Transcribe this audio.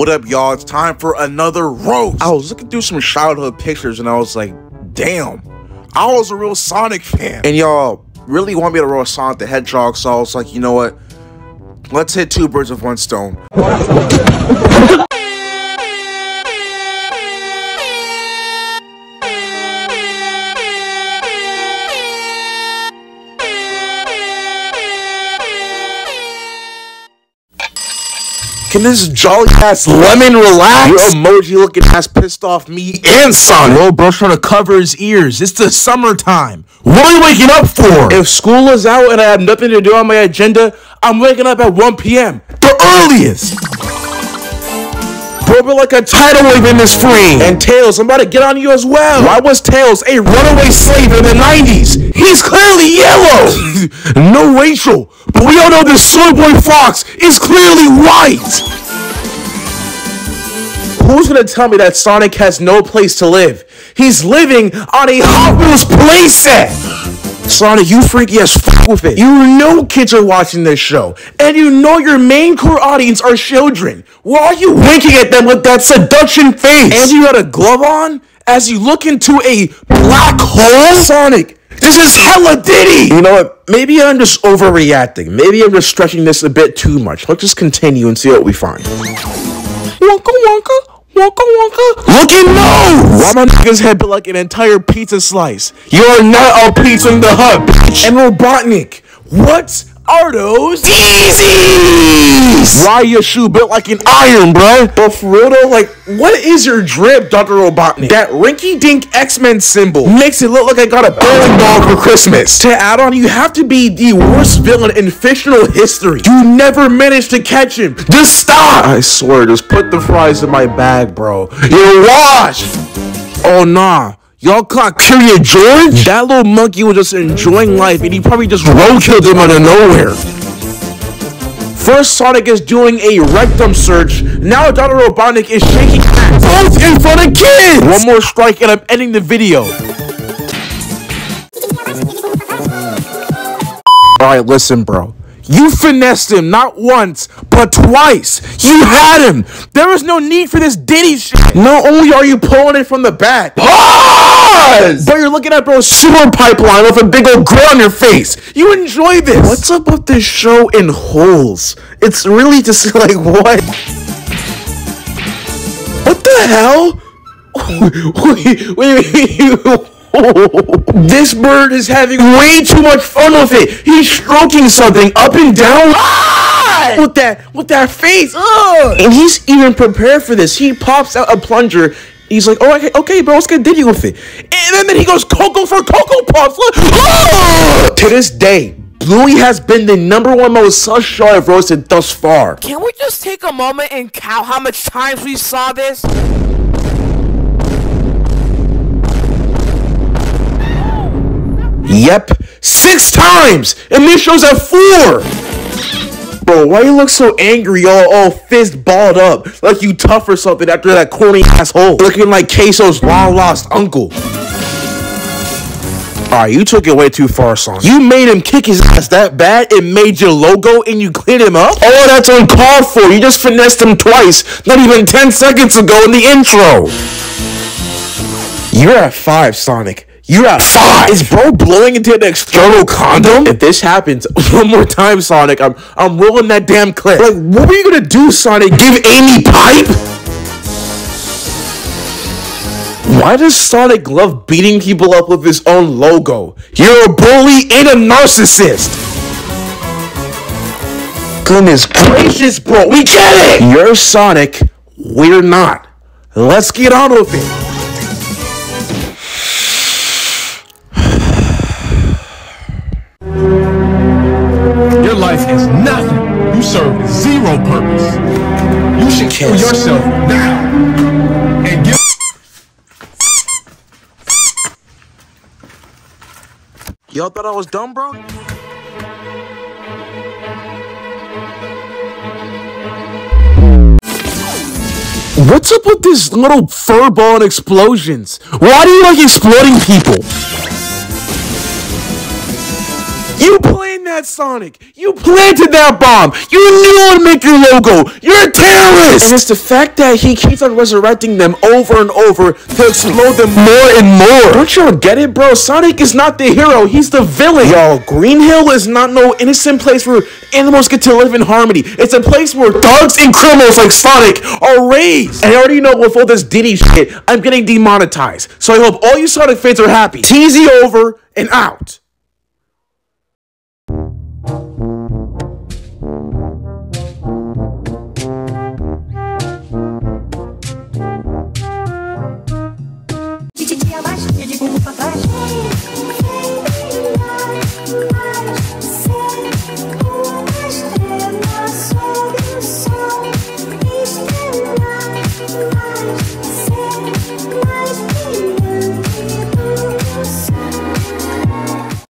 What up, y'all? It's time for another roast. I was looking through some childhood pictures and I was like, damn, I was a real Sonic fan. And y'all really want me to roast Sonic the Hedgehog, so I was like, you know what? Let's hit two birds with one stone. Can this jolly ass lemon relax? Your emoji looking ass pissed off me and Sonic. Bro, bro's trying to cover his ears. It's the summertime. What are you waking up for? If school is out and I have nothing to do on my agenda, I'm waking up at 1 p.m. The earliest. But like a tidal wave in this frame. And Tails, I'm about to get on you as well. Why was Tails a runaway slave in the 90s? He's clearly yellow. no racial, but we all know this soy boy Fox is clearly white. Who's gonna tell me that Sonic has no place to live? He's living on a Hot Wheels playset. Sonic, you freaky as fuck with it. You know kids are watching this show, and you know your main core audience are children. Why are you winking at them with that seduction face? And you got a glove on as you look into a black hole? Sonic, this is hella Diddy! You know what? Maybe I'm just overreacting. Maybe I'm just stretching this a bit too much. Let's just continue and see what we find. Wonka Wonka, Wonka Wonka. Look at no! Why my nigga's head built like an entire pizza slice? You're not a pizza in the hut, bitch! And Robotnik, what are those? Yeezys! Why your shoe built like an iron, bro? But for real though, like, what is your drip, Dr. Robotnik? That rinky dink X-Men symbol makes it look like I got a bowling ball for Christmas. To add on, you have to be the worst villain in fictional history. You never managed to catch him. Just stop! I swear, just put the fries in my bag, bro. You're washed! Oh, nah. Y'all caught Curious George? That little monkey was just enjoying life and he probably just roadkilled him out of nowhere. First, Sonic is doing a rectum search. Now, Dr. Robotnik is shaking hands. Both in front of kids! One more strike and I'm ending the video. Alright, listen, bro. You finessed him not once, but twice. You had him. There was no need for this Diddy shit. Not only are you pulling it from the back, Pause! but you're looking at bro's sewer pipeline with a big old grin on your face. You enjoy this. What's up with this show in holes? It's really just like what? What the hell? wait, wait, wait. this bird is having way too much fun with it. He's stroking something up and down. Ah! With that, with that face. Ugh. And he's even prepared for this. He pops out a plunger. He's like, oh, okay, okay, bro, let's continue with it. And then he goes, Cocoa for Cocoa. Ah! To this day, Bluey has been the number one most sus show I've roasted thus far. Can we just take a moment and count how much times we saw this? Yep, six times! And this show's at four! Bro, why you look so angry, all, all fist balled up, like you tough or something after that corny asshole, looking like Queso's long lost uncle? Alright, you took it way too far, son. You made him kick his ass that bad, it made your logo, and you cleaned him up? Oh, that's uncalled for. You just finessed him twice, not even 10 seconds ago in the intro. You're at five, Sonic. You're at five. Is bro blowing into an external condom? If this happens one more time, Sonic, I'm I'm rolling that damn clip. Like, what were you gonna do, Sonic? Give Amy pipe? Why does Sonic love beating people up with his own logo? You're a bully and a narcissist. Goodness gracious, bro, we get it! You're Sonic, we're not. Let's get on with it. Nothing. You serve zero purpose. You should kill yourself now and give. Y'all thought I was dumb, bro? What's up with this little furball and explosions? Why do you like exploding people? You planned that, Sonic. You planted that bomb. You knew it would make your logo. You're a terrorist. And it's the fact that he keeps on resurrecting them over and over to explode them more and more. Don't y'all get it, bro? Sonic is not the hero. He's the villain. Y'all, Green Hill is not no innocent place where animals get to live in harmony. It's a place where thugs and criminals like Sonic are raised. And I already know with all this Diddy shit, I'm getting demonetized. So I hope all you Sonic fans are happy. TZ over and out.